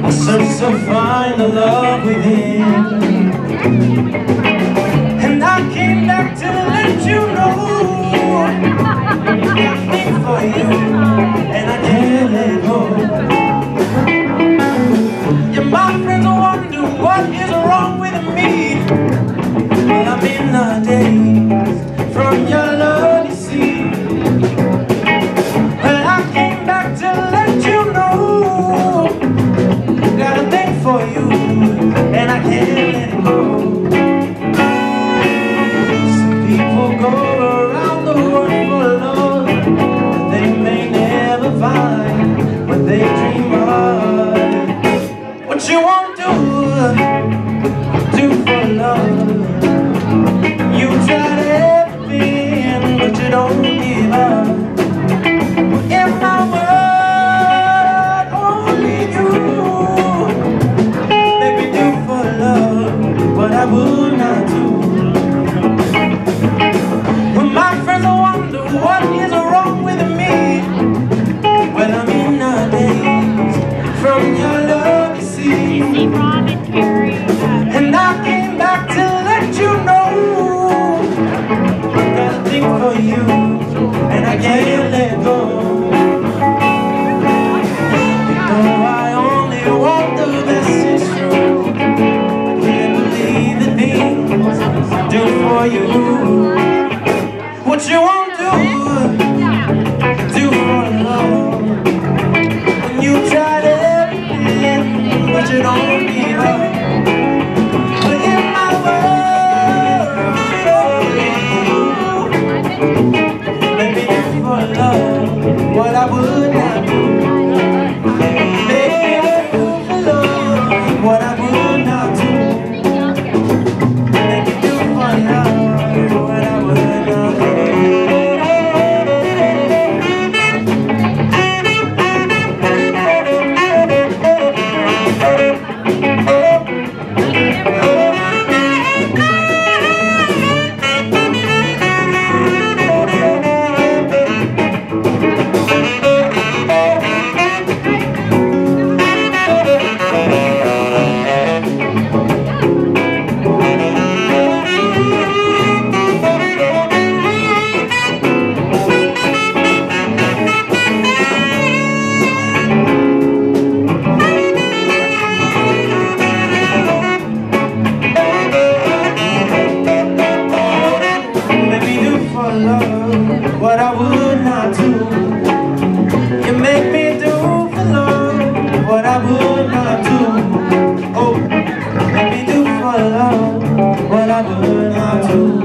I sense a find the love within. Can't let it go Some people go around the world for love they may never find What they dream of What you wanna do you. do alone When I burn not to.